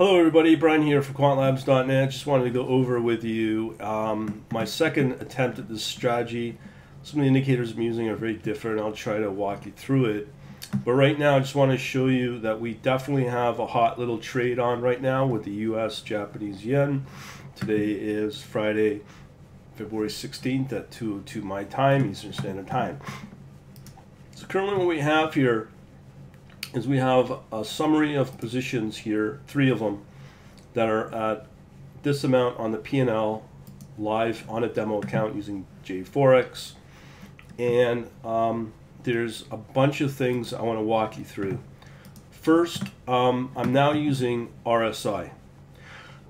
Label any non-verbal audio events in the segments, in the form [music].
Hello, everybody. Bryan here for quantlabs.net. Just wanted to go over with you um, my second attempt at this strategy. Some of the indicators I'm using are very different. I'll try to walk you through it. But right now, I just want to show you that we definitely have a hot little trade on right now with the US Japanese yen. Today is Friday, February 16th at 2.02 my time, Eastern Standard Time. So currently what we have here is we have a summary of positions here, three of them, that are at this amount on the P&L live on a demo account using JForex. And um, there's a bunch of things I want to walk you through. First, um, I'm now using RSI.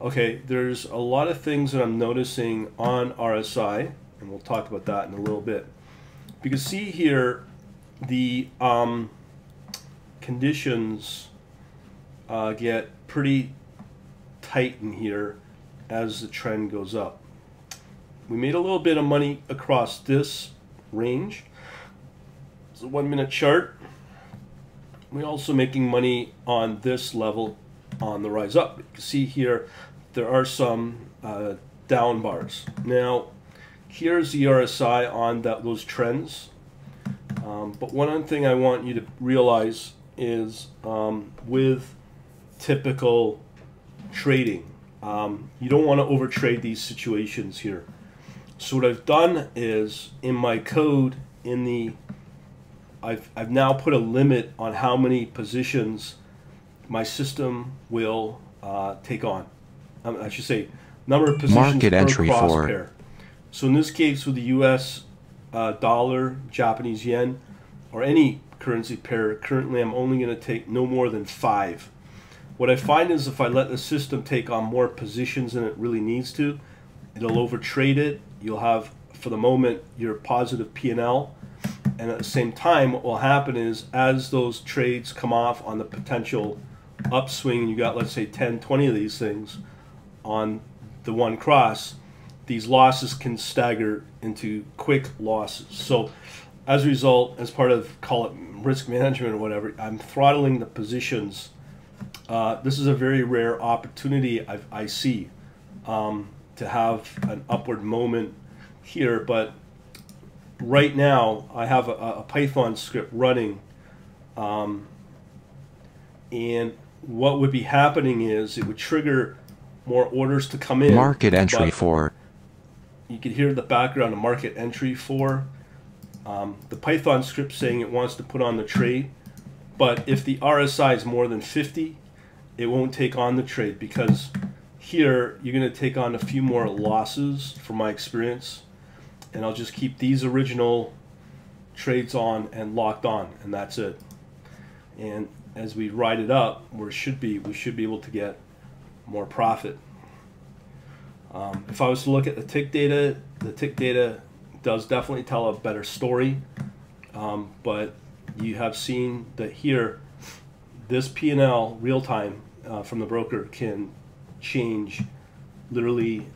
Okay, there's a lot of things that I'm noticing on RSI, and we'll talk about that in a little bit. You can see here the um, conditions uh, get pretty tight in here as the trend goes up. We made a little bit of money across this range. It's a one minute chart. We're also making money on this level on the rise up. You can see here there are some uh, down bars. Now, here's the RSI on that, those trends. Um, but one thing I want you to realize is um, with typical trading. Um, you don't want to overtrade these situations here. So what I've done is in my code in the I've, I've now put a limit on how many positions my system will uh, take on. Um, I should say number of positions Market per entry cross for pair. So in this case, with the U.S. Uh, dollar, Japanese yen, or any currency pair, currently I'm only going to take no more than five. What I find is if I let the system take on more positions than it really needs to, it'll overtrade it. You'll have, for the moment, your positive P&L. And at the same time, what will happen is as those trades come off on the potential upswing, you got, let's say, 10, 20 of these things on the one cross, these losses can stagger into quick losses. So as a result, as part of, call it risk management or whatever, I'm throttling the positions. Uh, this is a very rare opportunity I, I see um, to have an upward moment here, but right now I have a, a Python script running, um, and what would be happening is it would trigger more orders to come in. Market entry for You can hear the background of market entry for um, the Python script saying it wants to put on the trade, but if the RSI is more than 50, it won't take on the trade because here you're going to take on a few more losses from my experience and I'll just keep these original trades on and locked on and that's it. And as we ride it up we should be we should be able to get more profit. Um, if I was to look at the tick data the tick data does definitely tell a better story. Um, but you have seen that here this P&L real time uh, from the broker can change literally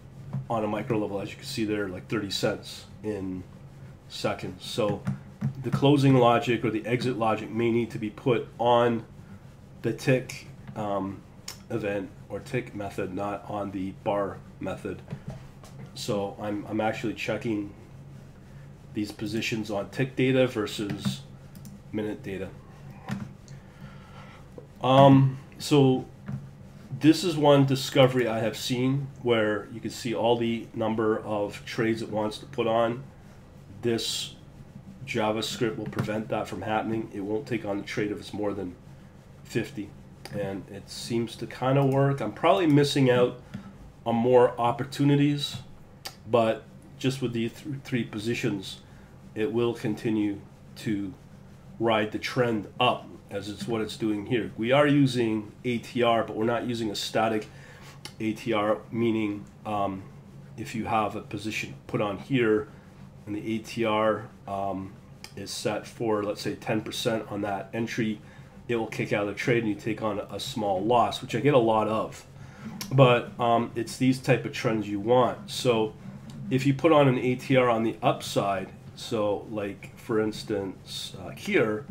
on a micro level. As you can see there like 30 cents in seconds. So the closing logic or the exit logic may need to be put on the tick um, event or tick method not on the bar method. So I'm, I'm actually checking these positions on tick data versus minute data um, so this is one discovery I have seen where you can see all the number of trades it wants to put on. This JavaScript will prevent that from happening. It won't take on the trade if it's more than 50. And it seems to kind of work. I'm probably missing out on more opportunities, but just with these th three positions, it will continue to ride the trend up as it's what it's doing here. We are using ATR, but we're not using a static ATR, meaning um, if you have a position put on here and the ATR um, is set for, let's say, 10% on that entry, it will kick out of the trade and you take on a small loss, which I get a lot of. But um, it's these type of trends you want. So if you put on an ATR on the upside, so like for instance uh, here,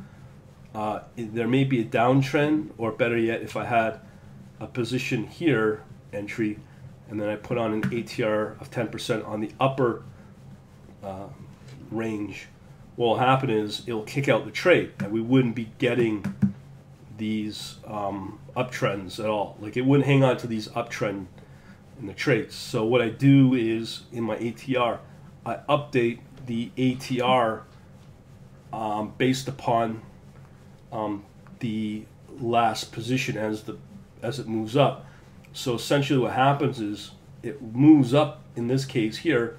uh, there may be a downtrend, or better yet, if I had a position here entry, and then I put on an ATR of 10% on the upper uh, range, what will happen is it'll kick out the trade, and we wouldn't be getting these um, uptrends at all. Like it wouldn't hang on to these uptrend in the trades. So what I do is in my ATR, I update the ATR um, based upon um, the last position as the as it moves up. So essentially, what happens is it moves up in this case here,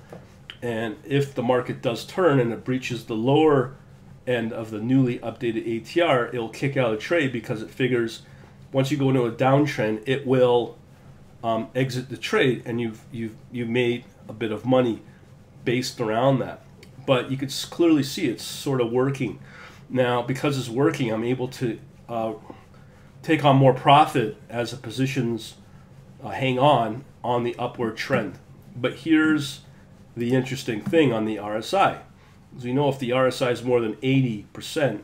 and if the market does turn and it breaches the lower end of the newly updated ATR, it'll kick out a trade because it figures once you go into a downtrend, it will um, exit the trade, and you've you've you've made a bit of money based around that. But you could clearly see it's sort of working now because it's working. I'm able to uh, take on more profit as the positions uh, hang on on the upward trend. But here's the interesting thing on the RSI. As we know, if the RSI is more than 80%,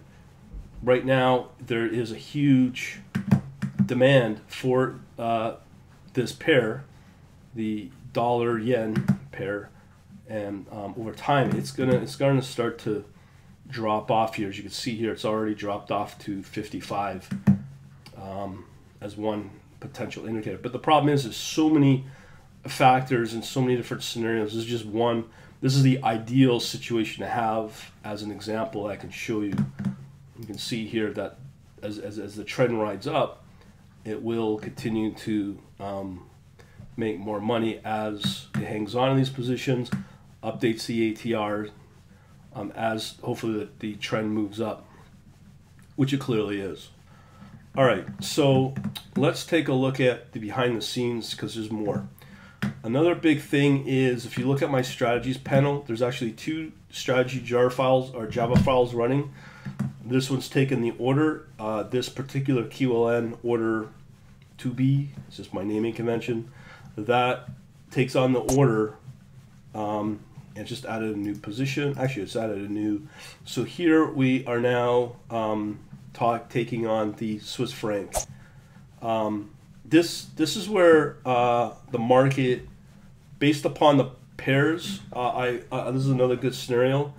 right now there is a huge demand for uh, this pair, the dollar yen pair, and um, over time it's gonna it's gonna start to drop off here. As you can see here, it's already dropped off to 55 um, as one potential indicator. But the problem is, there's so many factors and so many different scenarios. This is just one. This is the ideal situation to have as an example I can show you. You can see here that as, as, as the trend rides up, it will continue to um, make more money as it hangs on in these positions, updates the ATR um, as hopefully the, the trend moves up, which it clearly is. All right, so let's take a look at the behind the scenes because there's more. Another big thing is if you look at my strategies panel, there's actually two strategy jar files or Java files running. This one's taken the order. Uh, this particular QLN order 2B, it's just my naming convention. That takes on the order um, and just added a new position. Actually, it's added a new. So here we are now um, talk, taking on the Swiss franc. Um, this this is where uh, the market, based upon the pairs, uh, I uh, this is another good scenario.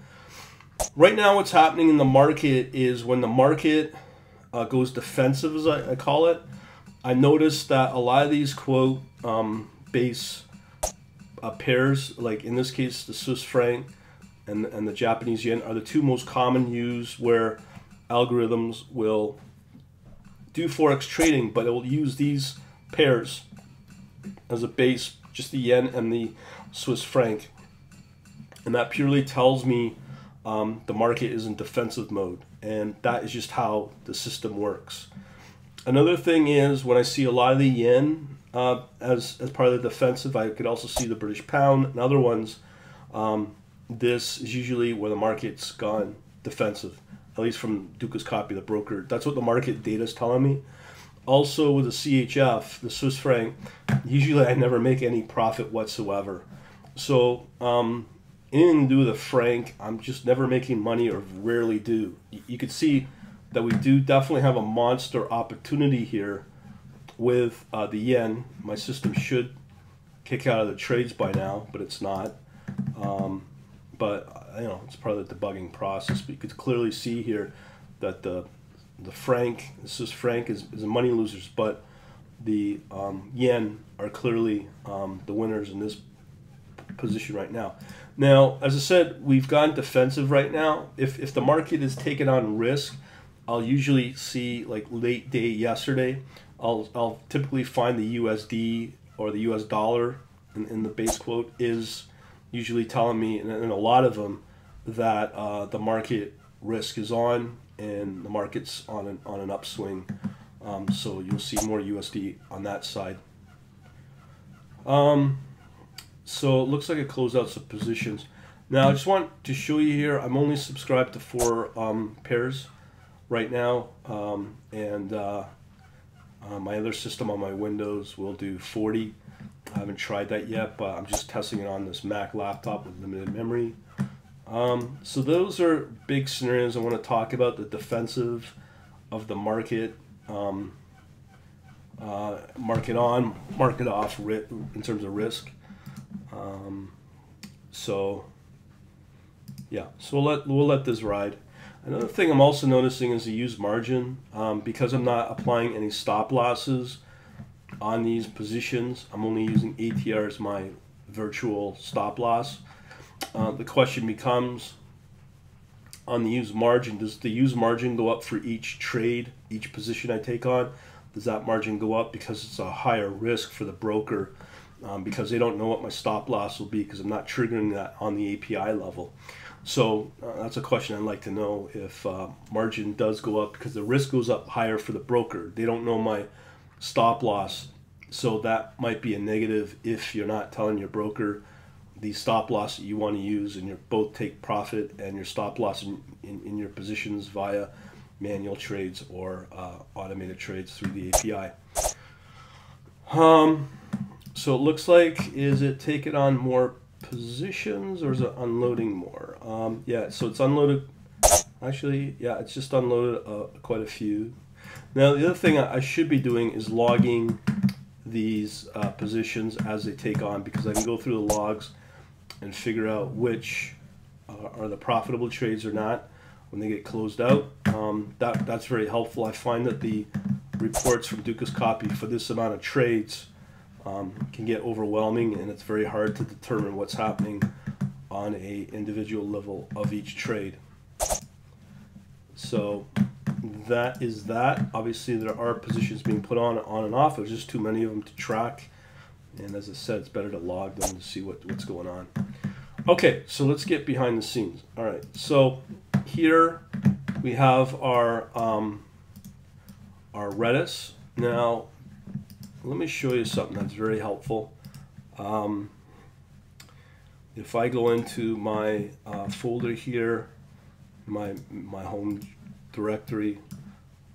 Right now, what's happening in the market is when the market uh, goes defensive, as I, I, call it. I noticed that a lot of these quote um, base uh, pairs, like in this case, the Swiss franc and and the Japanese yen, are the two most common used where algorithms will do forex trading, but it will use these pairs as a base, just the yen and the Swiss franc, and that purely tells me um, the market is in defensive mode, and that is just how the system works. Another thing is when I see a lot of the yen uh, as as part of the defensive, I could also see the British pound and other ones. Um, this is usually where the market's gone defensive at least from Dukascopy, the broker. That's what the market data is telling me. Also with the CHF, the Swiss franc, usually I never make any profit whatsoever. So um, anything to do with the franc, I'm just never making money or rarely do. You, you can see that we do definitely have a monster opportunity here with uh, the yen. My system should kick out of the trades by now, but it's not. Um, but you know, it's part of the debugging process. But you could clearly see here that the the franc, this is franc is, is money losers, but the um, yen are clearly um, the winners in this position right now. Now, as I said, we've gone defensive right now. If if the market is taking on risk, I'll usually see like late day yesterday. I'll I'll typically find the USD or the US dollar in, in the base quote is usually telling me, and, and a lot of them, that uh, the market risk is on and the market's on an, on an upswing. Um, so you'll see more USD on that side. Um, so it looks like it closed out some positions. Now I just want to show you here, I'm only subscribed to four um, pairs right now. Um, and uh, uh, my other system on my Windows will do 40. I haven't tried that yet, but I'm just testing it on this Mac laptop with limited memory. Um, so those are big scenarios I want to talk about. The defensive of the market. Um, uh, market on, market off in terms of risk. Um, so yeah, so we'll let we'll let this ride. Another thing I'm also noticing is the use margin um, because I'm not applying any stop losses on these positions. I'm only using ATR as my virtual stop loss. Uh, the question becomes on the use margin, does the use margin go up for each trade, each position I take on? Does that margin go up because it's a higher risk for the broker um, because they don't know what my stop loss will be because I'm not triggering that on the API level. So uh, that's a question I'd like to know if uh, margin does go up because the risk goes up higher for the broker. They don't know my stop loss, so that might be a negative if you're not telling your broker the stop loss that you want to use and you both take profit and your stop loss in, in, in your positions via manual trades or uh, automated trades through the API. Um, so it looks like, is it taking on more positions or is it unloading more? Um, yeah, so it's unloaded. Actually, yeah, it's just unloaded uh, quite a few. Now, the other thing I should be doing is logging these uh, positions as they take on because I can go through the logs and figure out which uh, are the profitable trades or not when they get closed out. Um, that, that's very helpful. I find that the reports from Dukascopy for this amount of trades um, can get overwhelming and it's very hard to determine what's happening on a individual level of each trade. So that is that. Obviously there are positions being put on on and off. There's just too many of them to track. And as I said, it's better to log them to see what, what's going on. Okay, so let's get behind the scenes. All right, so here we have our um, our Redis. Now let me show you something that's very helpful. Um, if I go into my uh, folder here, my my home directory,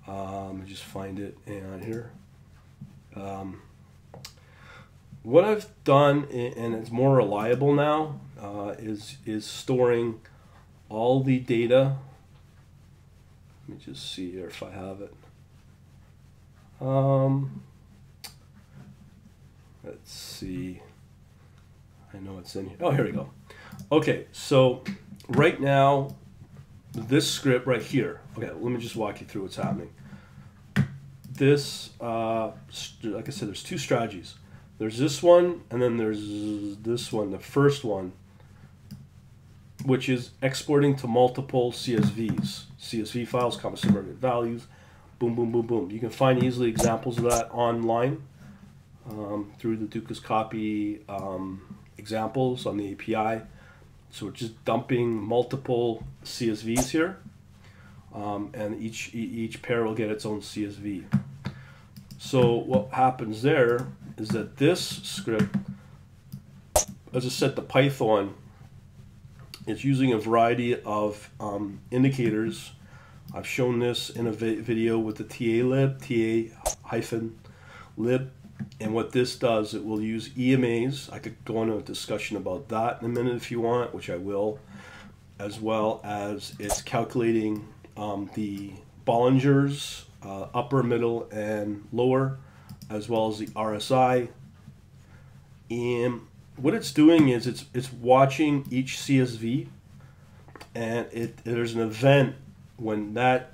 um, just find it and here. Um, what I've done, and it's more reliable now, uh, is is storing all the data. Let me just see here if I have it. Um, Let's see. I know it's in here. Oh, here we go. Okay, so right now, this script right here. Okay, let me just walk you through what's happening. This, uh, like I said, there's two strategies. There's this one, and then there's this one, the first one, which is exporting to multiple CSVs, CSV files, comma subverted values, boom, boom, boom, boom. You can find easily examples of that online um, through the Dukascopy um, examples on the API. So we're just dumping multiple CSVs here, um, and each each pair will get its own CSV. So what happens there is that this script, as I said, the Python, is using a variety of um, indicators. I've shown this in a vi video with the TA lib, TA hyphen lib and what this does, it will use EMAs. I could go into a discussion about that in a minute if you want, which I will, as well as it's calculating um, the Bollinger's uh, upper, middle, and lower, as well as the RSI. And what it's doing is it's it's watching each CSV, and it there's an event when that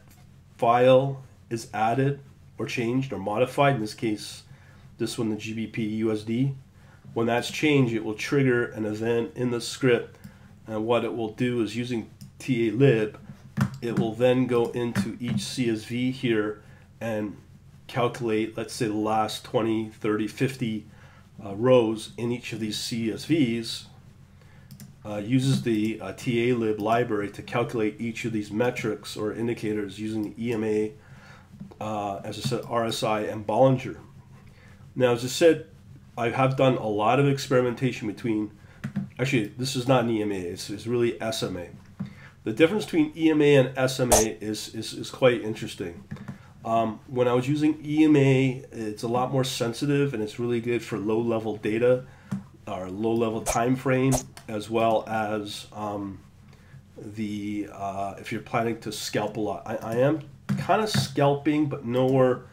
file is added or changed or modified. In this case, this one the GBP USD. When that's changed, it will trigger an event in the script. And what it will do is using TA-lib, it will then go into each CSV here and calculate, let's say, the last 20, 30, 50 uh, rows in each of these CSVs, uh, uses the uh, TA-lib library to calculate each of these metrics or indicators using the EMA, uh, as I said, RSI and Bollinger. Now, as I said, I have done a lot of experimentation between, actually, this is not an EMA, it's, it's really SMA. The difference between EMA and SMA is, is, is quite interesting. Um, when I was using EMA, it's a lot more sensitive and it's really good for low level data or low level time frame, as well as um, the uh, if you're planning to scalp a lot. I, I am kind of scalping, but nowhere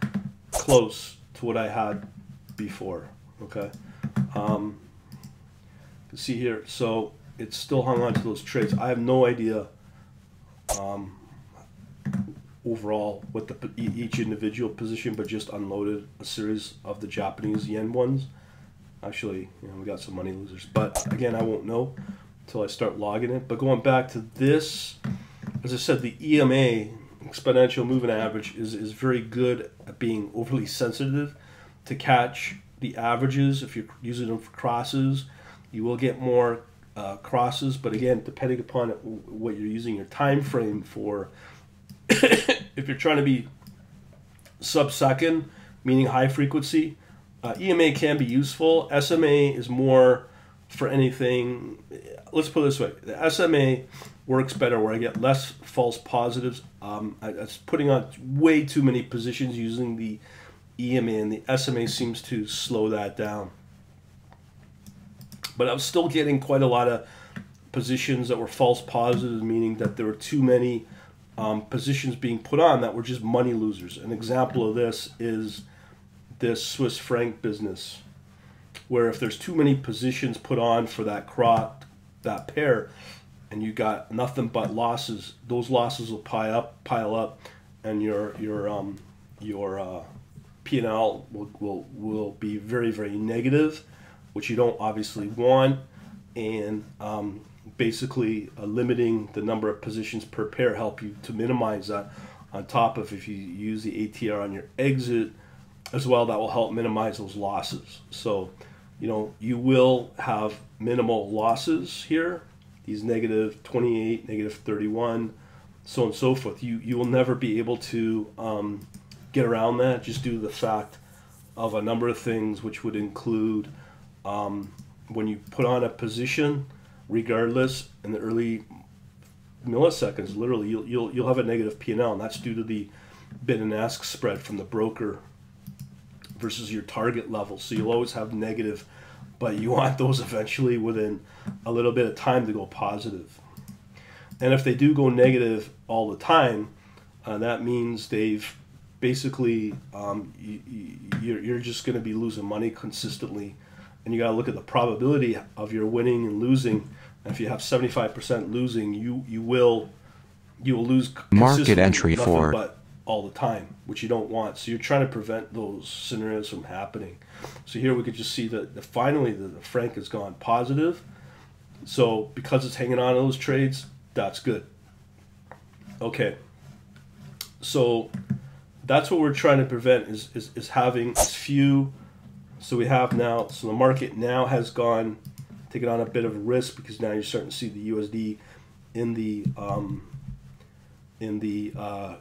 close to what I had before. Okay. Um, see here, so it's still hung on to those trades. I have no idea um, overall what the each individual position, but just unloaded a series of the Japanese yen ones. Actually, you know, we got some money losers, but again, I won't know until I start logging it. But going back to this, as I said, the EMA exponential moving average is, is very good at being overly sensitive to catch the averages. If you're using them for crosses, you will get more uh, crosses. But again, depending upon what you're using your time frame for, [coughs] if you're trying to be sub-second, meaning high frequency, uh, EMA can be useful. SMA is more for anything. Let's put it this way: the SMA works better where I get less false positives. Um, I, I putting on way too many positions using the EMA, and the SMA seems to slow that down. But I was still getting quite a lot of positions that were false positives, meaning that there were too many um, positions being put on that were just money losers. An example of this is this Swiss franc business, where if there's too many positions put on for that crop, that pair, and you got nothing but losses, those losses will pile up, pile up, and your your um your uh, P&L will, will will be very very negative, which you don't obviously want, and um, basically uh, limiting the number of positions per pair help you to minimize that. On top of if you use the ATR on your exit as well, that will help minimize those losses. So, you know, you will have minimal losses here these negative 28, negative 31, so on and so forth. You, you will never be able to um, get around that just due to the fact of a number of things, which would include um, when you put on a position, regardless, in the early milliseconds, literally, you'll, you'll, you'll have a negative P&L, and that's due to the bid and ask spread from the broker versus your target level. So you'll always have negative but you want those eventually within a little bit of time to go positive. And if they do go negative all the time, uh, that means they've basically um, you, you're, you're just going to be losing money consistently, and you got to look at the probability of your winning and losing. And if you have 75% losing, you you will you will lose market entry for but all the time, which you don't want. So you're trying to prevent those scenarios from happening. So here we could just see that the, finally the, the franc has gone positive. So because it's hanging on to those trades, that's good. Okay. So that's what we're trying to prevent is, is, is having as few. So we have now, so the market now has gone, taken on a bit of risk because now you're starting to see the USD in the um, in the uh,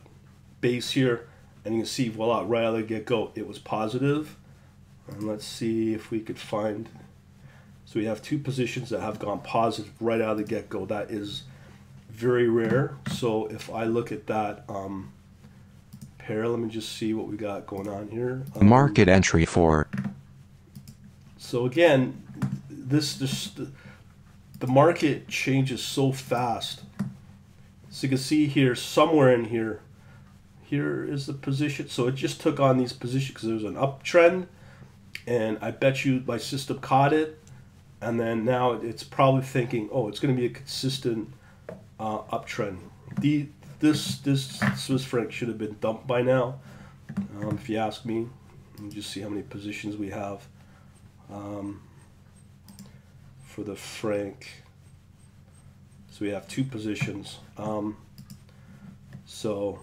base here, and you can see, voila, right out of the get-go, it was positive. And let's see if we could find, so we have two positions that have gone positive right out of the get-go. That is very rare. So if I look at that um, pair, let me just see what we got going on here. Um, Market entry for. So again, this, this the market changes so fast. So you can see here, somewhere in here, here is the position. So it just took on these positions because there was an uptrend, and I bet you my system caught it, and then now it's probably thinking, oh, it's going to be a consistent uh, uptrend. The this this Swiss franc should have been dumped by now, um, if you ask me. Let me just see how many positions we have um, for the franc. So we have two positions. Um, so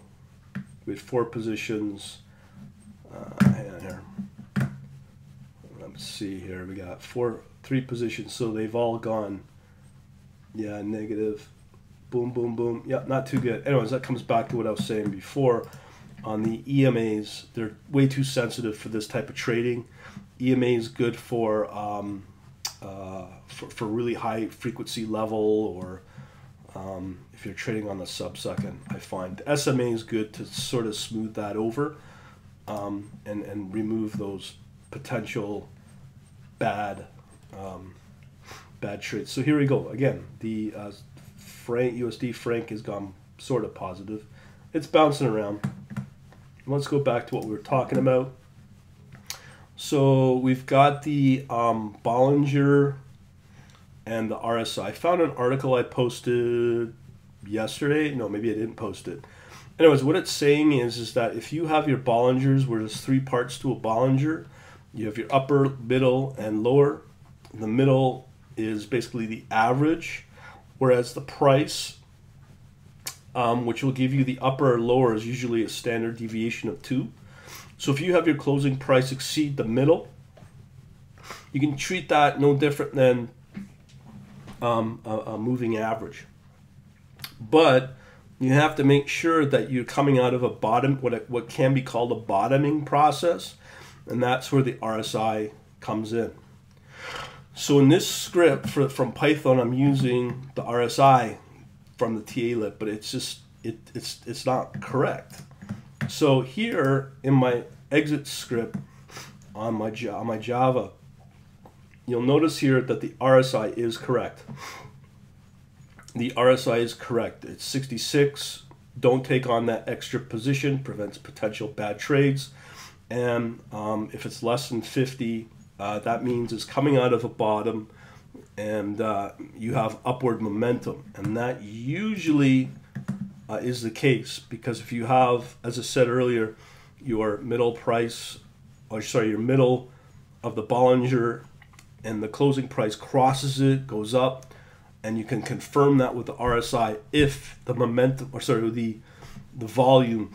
we had four positions. Uh, hang on here. Let's see here. We got four, three positions. So they've all gone, yeah, negative. Boom, boom, boom. Yeah, not too good. Anyways, that comes back to what I was saying before. On the EMAs, they're way too sensitive for this type of trading. EMA is good for um, uh, for, for really high frequency level or um, if you're trading on the sub second, I find SMA is good to sort of smooth that over um, and and remove those potential bad um, bad trades. So here we go again. The uh, franc USD franc has gone sort of positive. It's bouncing around. Let's go back to what we were talking about. So we've got the um, Bollinger and the RSI. I found an article I posted yesterday. No, maybe I didn't post it. Anyways, what it's saying is is that if you have your Bollingers, where there's three parts to a Bollinger, you have your upper, middle, and lower. The middle is basically the average, whereas the price, um, which will give you the upper or lower, is usually a standard deviation of two. So if you have your closing price exceed the middle, you can treat that no different than um, a, a moving average. But you have to make sure that you're coming out of a bottom, what, what can be called a bottoming process, and that's where the RSI comes in. So in this script for, from Python, I'm using the RSI from the TA lib, but it's just it, it's it's not correct. So here in my exit script on my on my Java, you'll notice here that the RSI is correct. The RSI is correct. It's 66. Don't take on that extra position. Prevents potential bad trades. And um, if it's less than 50, uh, that means it's coming out of a bottom and uh, you have upward momentum. And that usually uh, is the case because if you have, as I said earlier, your middle price, or sorry, your middle of the Bollinger and the closing price crosses it, goes up, and you can confirm that with the RSI if the momentum, or sorry, the the volume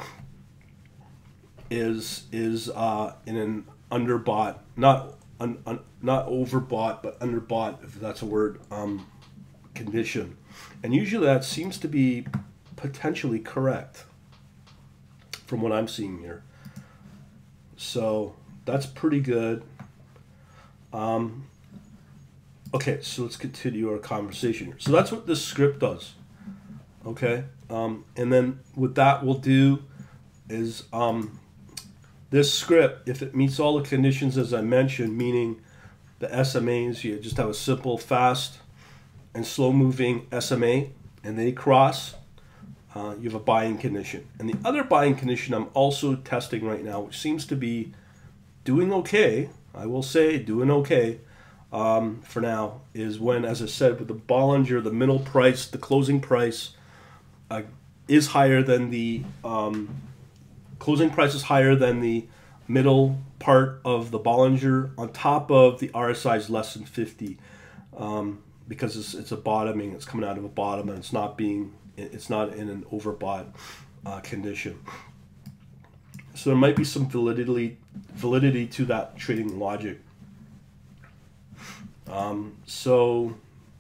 is is uh, in an underbought, not un, un, not overbought, but underbought, if that's a word, um, condition, and usually that seems to be potentially correct from what I'm seeing here. So that's pretty good. Um, okay, so let's continue our conversation here. So that's what this script does. Okay, um, and then what that will do is um, this script, if it meets all the conditions as I mentioned, meaning the SMAs, you just have a simple, fast, and slow moving SMA, and they cross, uh, you have a buying condition. And the other buying condition I'm also testing right now, which seems to be doing okay, I will say doing okay um, for now, is when, as I said, with the Bollinger, the middle price, the closing price uh, is higher than the um, closing price is higher than the middle part of the Bollinger on top of the RSI is less than 50 um, because it's, it's a bottoming, it's coming out of a bottom and it's not being it's not in an overbought uh, condition. So there might be some validity validity to that trading logic. Um, so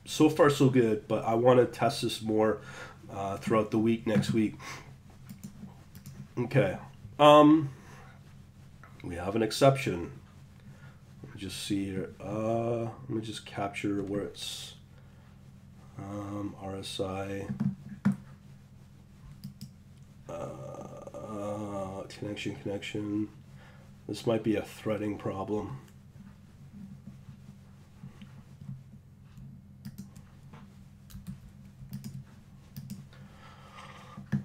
so far so good, but I want to test this more uh, throughout the week next week. Okay, um, we have an exception. Let me just see here. Uh, let me just capture where it's um, RSI. Uh, connection, connection. This might be a threading problem.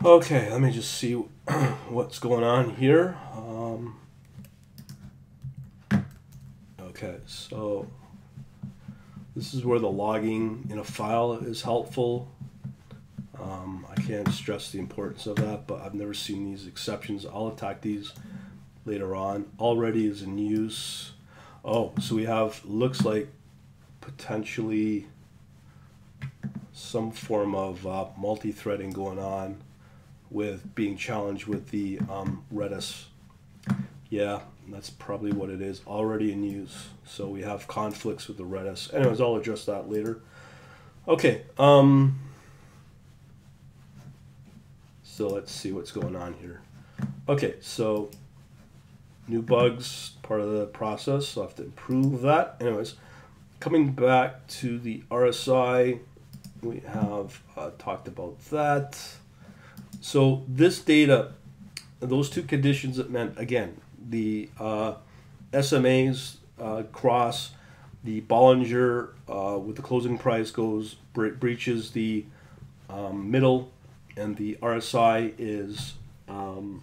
Okay, let me just see [clears throat] what's going on here. Um, okay, so this is where the logging in a file is helpful. Um, I can't stress the importance of that, but I've never seen these exceptions. I'll attack these later on. Already is in use. Oh, so we have, looks like potentially some form of uh, multi-threading going on with being challenged with the um, Redis. Yeah, that's probably what it is. Already in use. So we have conflicts with the Redis. Anyways, I'll address that later. Okay. Um, so let's see what's going on here. Okay, so new bugs, part of the process, so I have to improve that. Anyways, coming back to the RSI, we have uh, talked about that. So this data, those two conditions that meant, again, the uh, SMAs uh, cross, the Bollinger uh, with the closing price goes, bre breaches the um, middle and the RSI is um,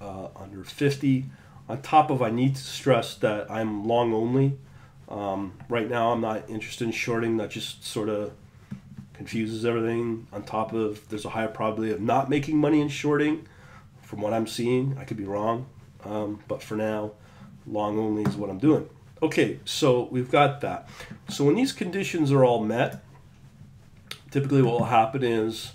uh, under 50 On top of, I need to stress that I'm long only. Um, right now, I'm not interested in shorting. That just sort of confuses everything. On top of, there's a higher probability of not making money in shorting. From what I'm seeing, I could be wrong, um, but for now, long only is what I'm doing. Okay, so we've got that. So when these conditions are all met, typically what will happen is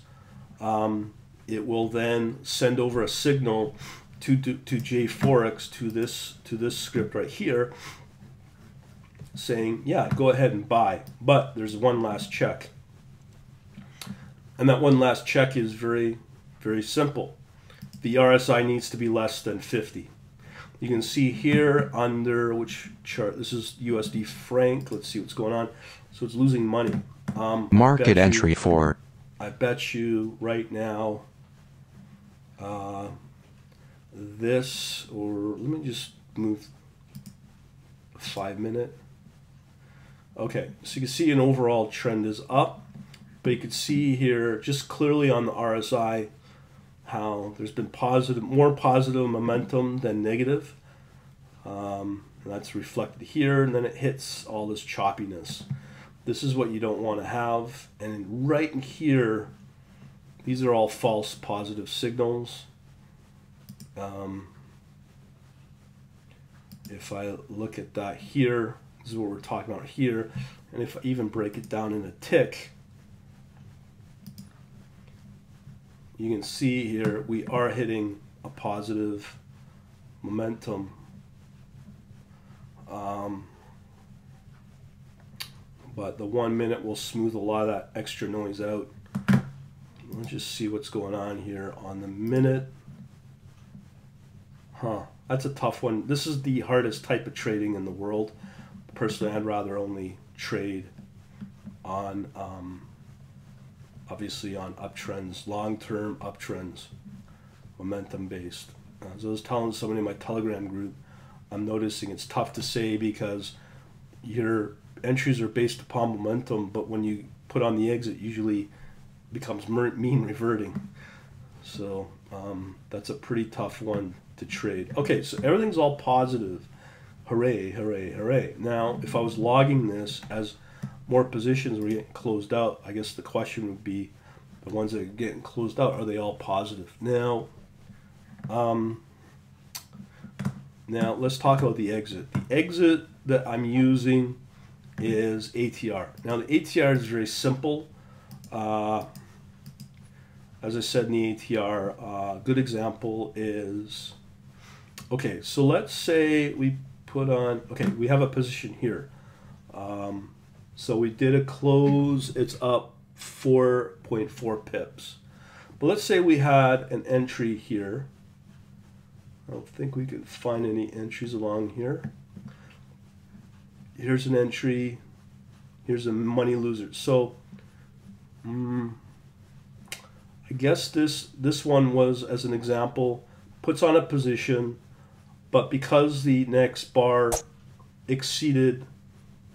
um, it will then send over a signal to, to, to JForex to this to this script right here saying, yeah, go ahead and buy. But there's one last check. And that one last check is very, very simple. The RSI needs to be less than 50. You can see here under which chart, this is USD franc. Let's see what's going on. So it's losing money. Um, Market entry you, for. I bet you right now, uh, this, or let me just move five minute. Okay, so you can see an overall trend is up, but you can see here just clearly on the RSI how there's been positive, more positive momentum than negative. Um, that's reflected here, and then it hits all this choppiness. This is what you don't want to have. And right in here, these are all false positive signals. Um, if I look at that here, this is what we're talking about here. And if I even break it down in a tick, you can see here we are hitting a positive momentum. Um, but the one minute will smooth a lot of that extra noise out. Let's just see what's going on here on the minute. Huh, that's a tough one. This is the hardest type of trading in the world. Personally, I'd rather only trade on um, obviously on uptrends, long-term uptrends, momentum-based. As I was telling somebody in my Telegram group, I'm noticing it's tough to say because your entries are based upon momentum, but when you put on the exit, usually becomes mean reverting. So um, that's a pretty tough one to trade. Okay, so everything's all positive. Hooray, hooray, hooray. Now, if I was logging this as more positions were getting closed out, I guess the question would be the ones that are getting closed out, are they all positive? Now, um, now let's talk about the exit. The exit that I'm using is ATR. Now the ATR is very simple. Uh, as I said in the ATR, a uh, good example is, okay, so let's say we put on, okay, we have a position here. Um, so we did a close, it's up 4.4 pips. But let's say we had an entry here. I don't think we could find any entries along here. Here's an entry. Here's a money loser. So, um, I guess this this one was as an example puts on a position, but because the next bar exceeded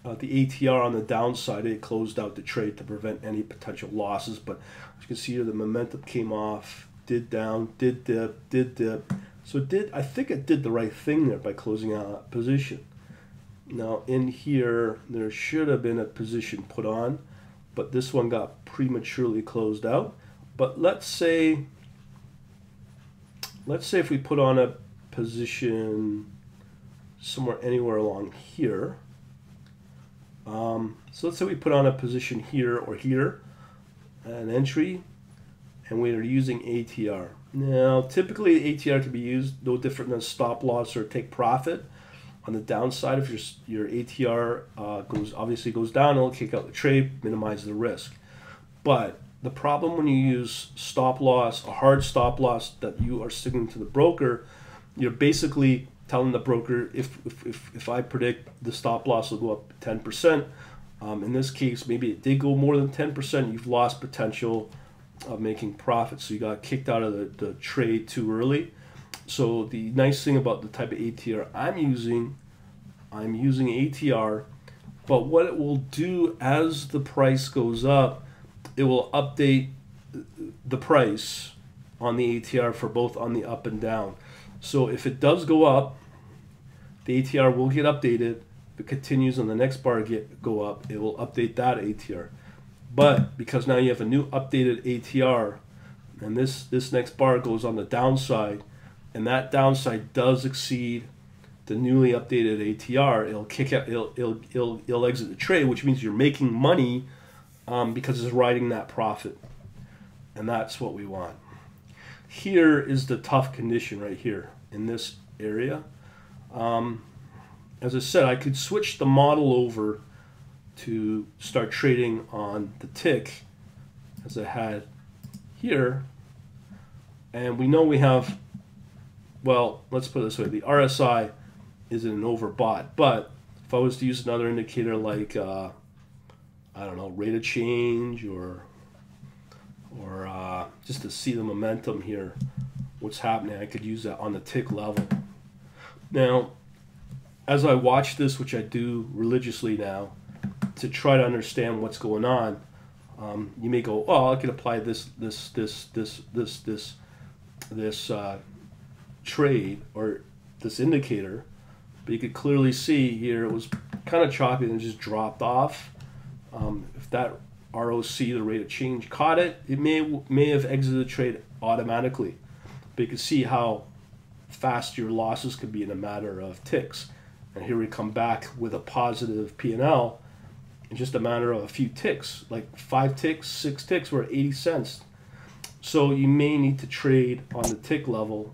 uh, the ATR on the downside, it closed out the trade to prevent any potential losses. But as you can see here, the momentum came off, did down, did dip, did dip. So did. I think it did the right thing there by closing out that position. Now in here, there should have been a position put on, but this one got prematurely closed out. But let's say, let's say if we put on a position somewhere anywhere along here, um, so let's say we put on a position here or here, an entry, and we are using ATR. Now, typically ATR can be used no different than stop loss or take profit. On the downside, if your your ATR uh, goes obviously goes down, it'll kick out the trade, minimize the risk. But the problem when you use stop loss, a hard stop loss that you are signaling to the broker, you're basically telling the broker if, if, if, if I predict the stop loss will go up 10%, um, in this case, maybe it did go more than 10%, you've lost potential of making profits. So you got kicked out of the, the trade too early. So the nice thing about the type of ATR I'm using, I'm using ATR, but what it will do as the price goes up, it will update the price on the ATR for both on the up and down. So if it does go up, the ATR will get updated. If it continues on the next bar get go up, it will update that ATR. But because now you have a new updated ATR, and this this next bar goes on the downside, and that downside does exceed the newly updated ATR, it'll kick out, it'll it'll it'll, it'll exit the trade, which means you're making money um, because it's riding that profit, and that's what we want. Here is the tough condition right here in this area. Um, as I said, I could switch the model over to start trading on the tick as I had here. And we know we have, well, let's put it this way, the RSI isn't an overbought, but if I was to use another indicator like, uh, I don't know, rate of change or, or uh, just to see the momentum here, what's happening, I could use that on the tick level. Now, as I watch this, which I do religiously now, to try to understand what's going on, um, you may go, "Oh, I could apply this, this, this, this, this, this, this uh, trade or this indicator," but you could clearly see here it was kind of choppy and just dropped off. Um, if that ROC, the rate of change, caught it, it may may have exited the trade automatically. But you can see how fast your losses could be in a matter of ticks. And here we come back with a positive P&L in just a matter of a few ticks, like five ticks, six ticks, we're at 80 cents. So you may need to trade on the tick level.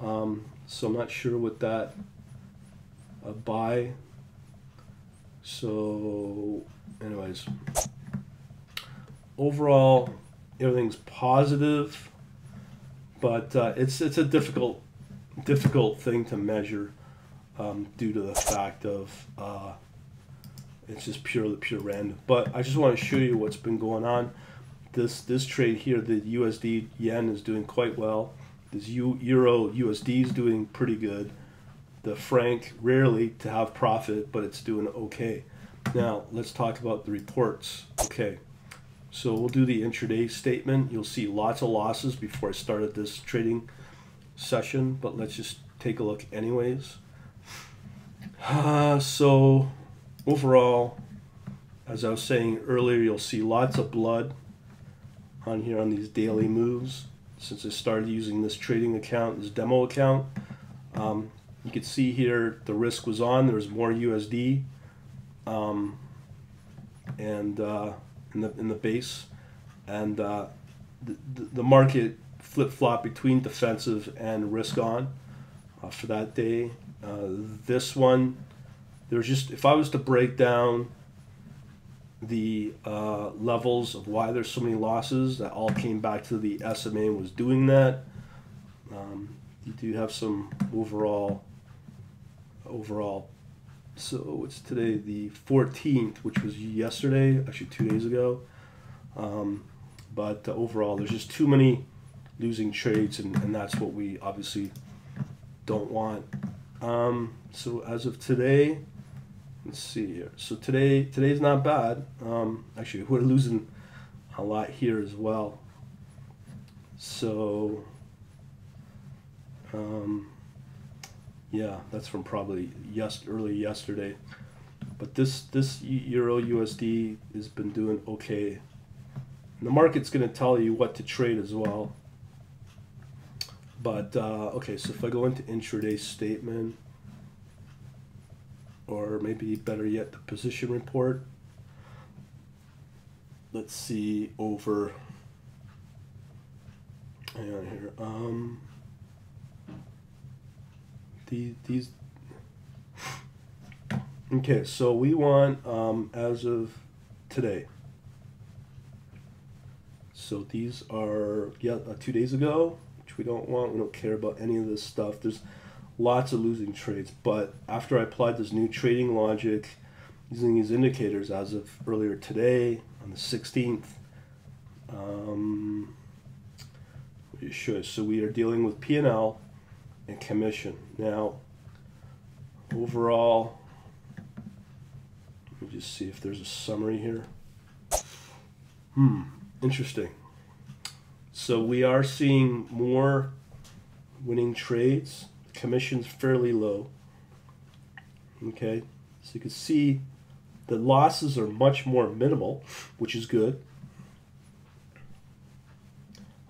Um, so I'm not sure what that buy. So, anyways, overall, everything's positive, but uh, it's it's a difficult difficult thing to measure um, due to the fact of uh, it's just purely pure random. But I just want to show you what's been going on. This this trade here, the USD yen is doing quite well. This U, Euro USD is doing pretty good. The franc rarely to have profit, but it's doing okay. Now let's talk about the reports. Okay, so we'll do the intraday statement. You'll see lots of losses before I started this trading session, but let's just take a look anyways. Uh, so overall, as I was saying earlier, you'll see lots of blood on here on these daily moves. Since I started using this trading account, this demo account, um, you can see here the risk was on. There was more USD, um, and uh, in the in the base, and uh, the, the market flip flop between defensive and risk on uh, for that day. Uh, this one there's just if I was to break down the uh, levels of why there's so many losses, that all came back to the SMA and was doing that. Um, you do have some overall overall. So it's today the 14th, which was yesterday, actually two days ago. Um, but uh, overall, there's just too many losing trades, and, and that's what we obviously don't want. Um, so as of today, let's see here. So today today's not bad. Um, actually, we're losing a lot here as well. So um, yeah, that's from probably yes early yesterday. But this this Euro USD has been doing okay. And the market's going to tell you what to trade as well. But uh, okay, so if I go into intraday statement or maybe better yet, the position report. Let's see over. Hang on here. Um, these these. Okay, so we want um, as of today. So these are yeah uh, two days ago, which we don't want. We don't care about any of this stuff. There's lots of losing trades. But after I applied this new trading logic using these indicators as of earlier today on the 16th, um, should. So we are dealing with P&L and commission. Now, overall, let me just see if there's a summary here. Hmm, interesting. So we are seeing more winning trades commission's fairly low. Okay, so you can see the losses are much more minimal, which is good.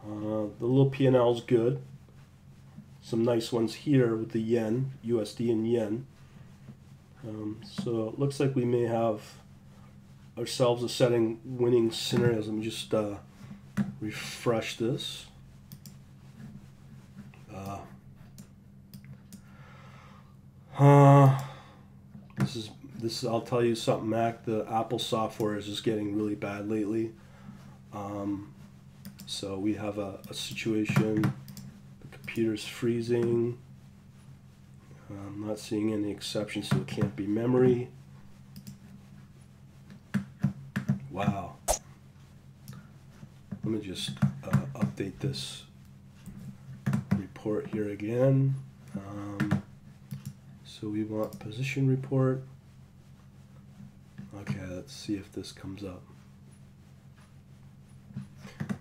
Uh, the little P&L is good. Some nice ones here with the yen, USD and yen. Um, so it looks like we may have ourselves a setting winning scenarios. Let me just uh, refresh this. Uh, uh, this is this. Is, I'll tell you something, Mac. The Apple software is just getting really bad lately. Um, so we have a, a situation. Computer's freezing. I'm not seeing any exceptions, so it can't be memory. Wow. Let me just uh, update this report here again. Um, so we want position report. Okay, let's see if this comes up.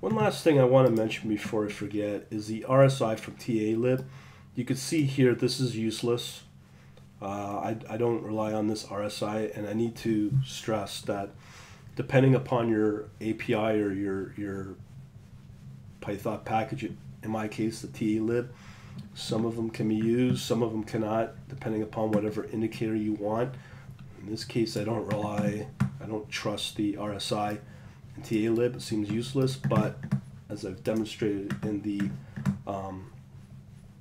One last thing I want to mention before I forget is the RSI from TA-lib. You can see here this is useless. Uh, I, I don't rely on this RSI and I need to stress that depending upon your API or your, your Python package, in my case the TA-lib, some of them can be used, some of them cannot, depending upon whatever indicator you want. In this case, I don't rely, I don't trust the RSI TA-lib. Seems useless, but as I've demonstrated in the um,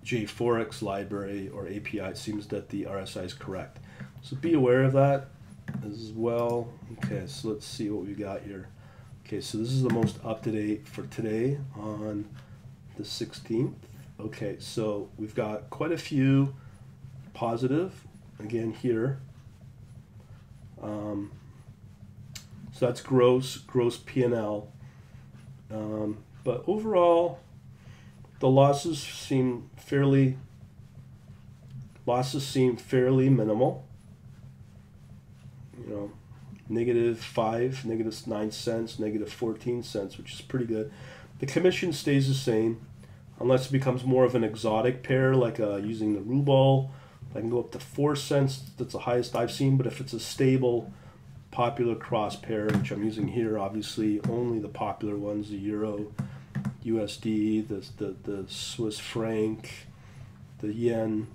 JForex library or API, it seems that the RSI is correct. So be aware of that as well. Okay, so let's see what we got here. Okay, so this is the most up-to-date for today on the 16th. Okay, so we've got quite a few positive, again here. Um, so that's gross, gross P&L. Um, but overall, the losses seem fairly losses seem fairly minimal. You know, negative five, negative nine cents, negative fourteen cents, which is pretty good. The commission stays the same, unless it becomes more of an exotic pair, like uh, using the ruble. I can go up to four cents. That's the highest I've seen. But if it's a stable, popular cross pair, which I'm using here, obviously only the popular ones, the euro, USD, the, the, the Swiss franc, the yen,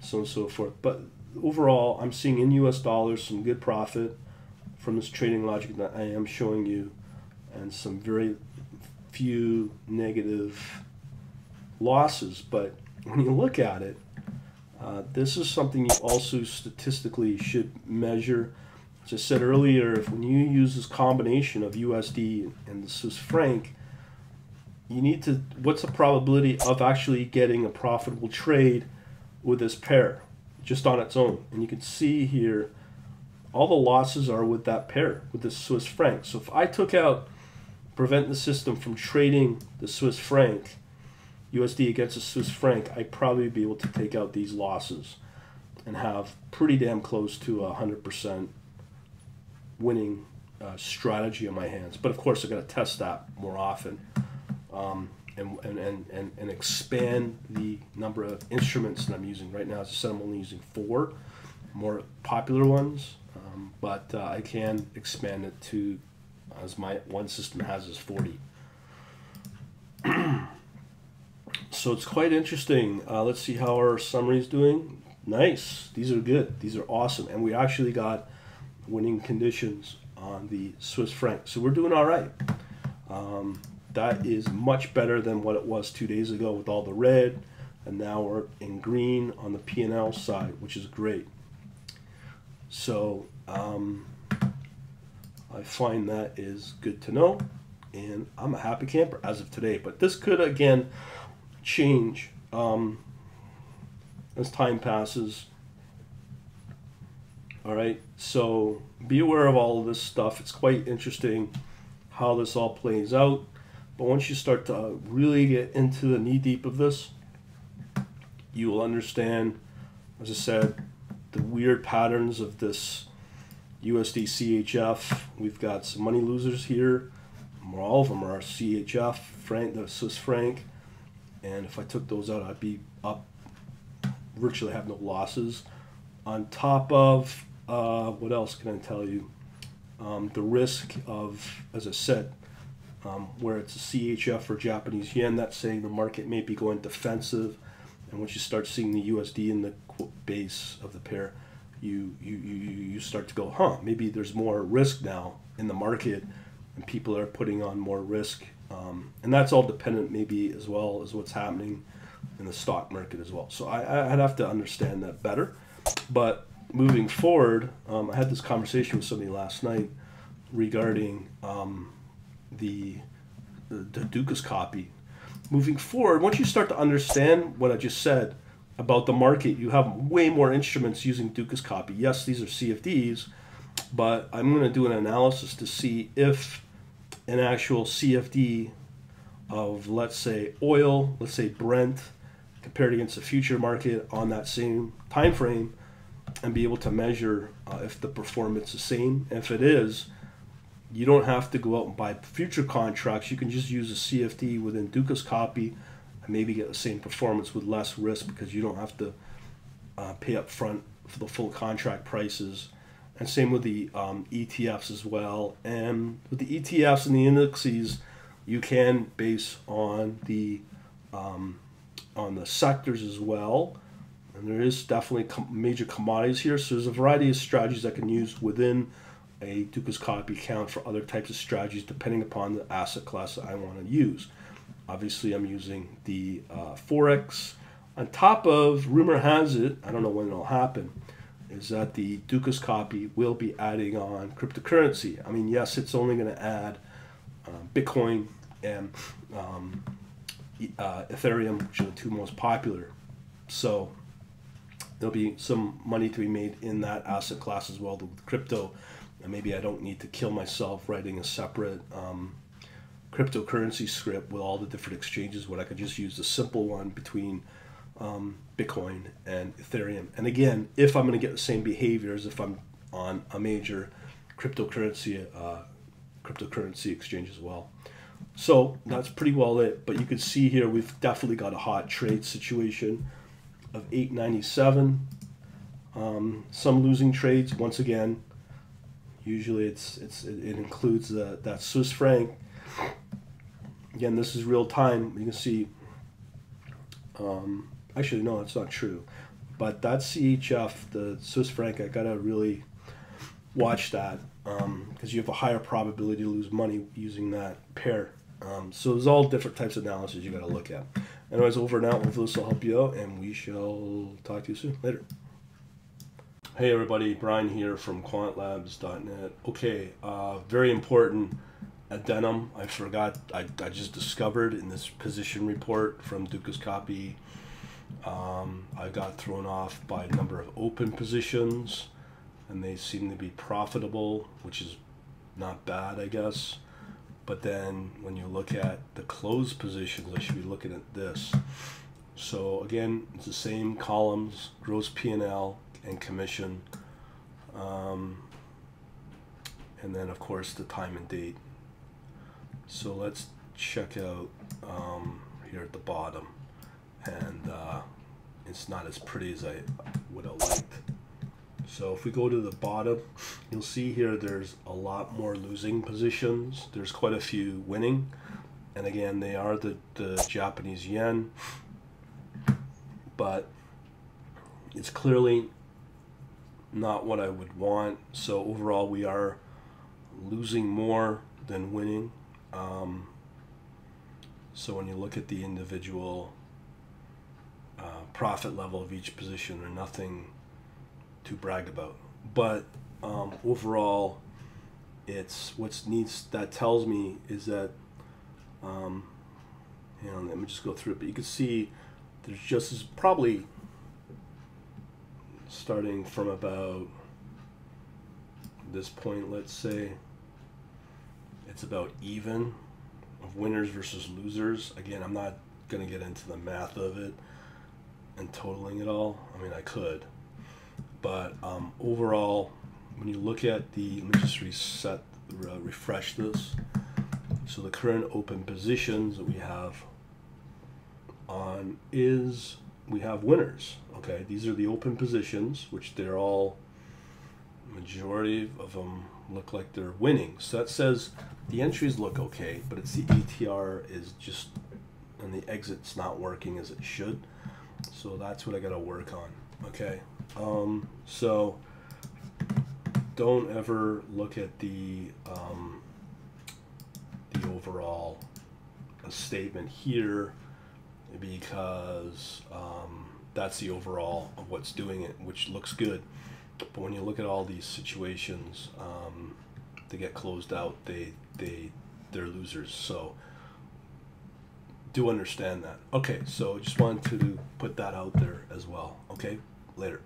so on and so forth. But overall, I'm seeing in US dollars some good profit from this trading logic that I am showing you, and some very few negative losses. But when you look at it, uh, this is something you also statistically should measure. As I said earlier, if when you use this combination of USD and the Swiss franc, you need to what's the probability of actually getting a profitable trade with this pair? Just on its own. And you can see here all the losses are with that pair with the Swiss franc. So if I took out prevent the system from trading the Swiss franc USD against the Swiss franc I'd probably be able to take out these losses and have pretty damn close to a hundred percent winning uh, strategy on my hands but of course I got to test that more often um, and, and, and, and expand the number of instruments that I'm using. Right now, as I said, I'm only using four more popular ones, um, but uh, I can expand it to, as my one system has, is 40. [clears throat] so it's quite interesting. Uh, let's see how our summary is doing. Nice. These are good. These are awesome. And we actually got winning conditions on the Swiss franc. So we're doing all right. Um, that is much better than what it was two days ago with all the red and now we're in green on the P&L side which is great so um, I find that is good to know and I'm a happy camper as of today but this could again change um, as time passes all right so be aware of all of this stuff it's quite interesting how this all plays out but once you start to really get into the knee deep of this, you will understand, as I said, the weird patterns of this USD CHF. We've got some money losers here. All of them are CHF, franc, the Swiss franc. And if I took those out, I'd be up, virtually have no losses. on top of uh, what else can I tell you? Um, the risk of, as I said, um, where it's a CHF or Japanese yen, that's saying the market may be going defensive. And once you start seeing the USD in the base of the pair, you, you, you, you start to go, huh, maybe there's more risk now in the market and people are putting on more risk. Um, and that's all dependent maybe as well as what's happening in the stock market as well. So I, I'd have to understand that better. But moving forward, um, I had this conversation with somebody last night regarding um, the, the the Dukascopy. Moving forward, once you start to understand what I just said about the market, you have way more instruments using Dukascopy. Yes, these are CFDs, but I'm going to do an analysis to see if an actual CFD of let's say oil, let's say Brent, compared against the future market on that same time frame, and be able to measure uh, if the performance is the same. If it is, you don't have to go out and buy future contracts. You can just use a CFD within Dukascopy and maybe get the same performance with less risk because you don't have to uh, pay up front for the full contract prices. And same with the um, ETFs as well. And with the ETFs and the indexes, you can base on the um, on the sectors as well. And there is definitely com- major commodities here. So there's a variety of strategies I can use within a Dukascopy account for other types of strategies depending upon the asset class that I want to use. Obviously, I'm using the uh, Forex. On top of, rumor has it, I don't know when it'll happen, is that the Dukascopy will be adding on cryptocurrency. I mean, yes, it's only going to add uh, Bitcoin and um, uh, Ethereum, which are the two most popular. So there'll be some money to be made in that asset class as well, the crypto. And maybe I don't need to kill myself writing a separate um, cryptocurrency script with all the different exchanges when I could just use the simple one between um, Bitcoin and Ethereum. And again, if I'm going to get the same behavior as if I'm on a major cryptocurrency uh, cryptocurrency exchange as well. So that's pretty well it. But you can see here we've definitely got a hot trade situation of 897. Um, some losing trades once again. Usually it's it's it, includes uh, that Swiss franc. Again, this is real time. You can see. Um, actually, no, that's not true. But that CHF, the Swiss franc, I gotta really watch that because um, you have a higher probability to lose money using that pair. Um, so there's all different types of analysis you got to look at. Anyways, over and out. Hopefully this will help you out, and we shall talk to you soon. Later. Hey everybody, Bryan here from quantlabs.net. Okay, uh, very important addendum I forgot, I, I just discovered in this position report from Dukascopy. Um, I got thrown off by a number of open positions and they seem to be profitable, which is not bad, I guess. But then when you look at the closed positions, I should be looking at this. So again, it's the same columns, gross P&L and commission. Um, and then of course the time and date. So let's check out um, here at the bottom. And uh, it's not as pretty as I would have liked. So if we go to the bottom, you'll see here there's a lot more losing positions. There's quite a few winning. And again, they are the, the Japanese yen. But it's clearly not what I would want. So overall, we are losing more than winning. Um, so when you look at the individual uh, profit level of each position, or nothing to brag about. But um, overall, it's what's needs that tells me is that, um, know, let me just go through it. But you can see there's just as probably starting from about this point, let's say it's about even of winners versus losers. Again, I'm not going to get into the math of it and totaling it all. I mean, I could, but um, overall, when you look at the, let me just reset, uh, refresh this. So the current open positions that we have on is we have winners. Okay, these are the open positions, which they're all majority of them look like they're winning. So that says the entries look okay, but it's the ATR is just and the exit's not working as it should. So that's what I got to work on. Okay, um, so don't ever look at the um, the overall statement here because um, that's the overall of what's doing it, which looks good. But when you look at all these situations, um, they get closed out. They they they're losers. So do understand that. Okay, so just wanted to put that out there as well. Okay, later.